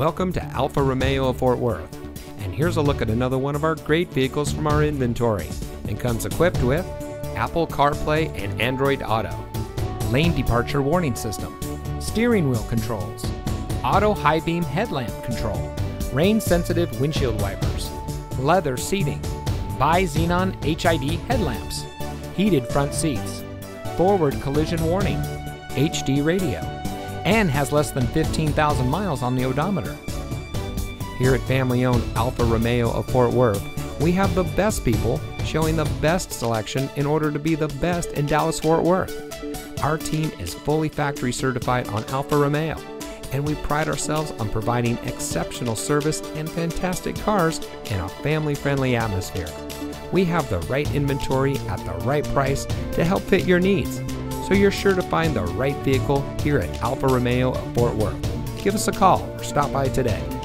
Welcome to Alfa Romeo of Fort Worth. And here's a look at another one of our great vehicles from our inventory and comes equipped with Apple CarPlay and Android Auto, lane departure warning system, steering wheel controls, auto high beam headlamp control, rain sensitive windshield wipers, leather seating, bi xenon HID headlamps, heated front seats, forward collision warning, HD radio, and has less than 15,000 miles on the odometer. Here at family owned Alfa Romeo of Fort Worth, we have the best people showing the best selection in order to be the best in Dallas Fort Worth. Our team is fully factory certified on Alfa Romeo, and we pride ourselves on providing exceptional service and fantastic cars in a family friendly atmosphere. We have the right inventory at the right price to help fit your needs so you're sure to find the right vehicle here at Alfa Romeo of Fort Worth. Give us a call or stop by today.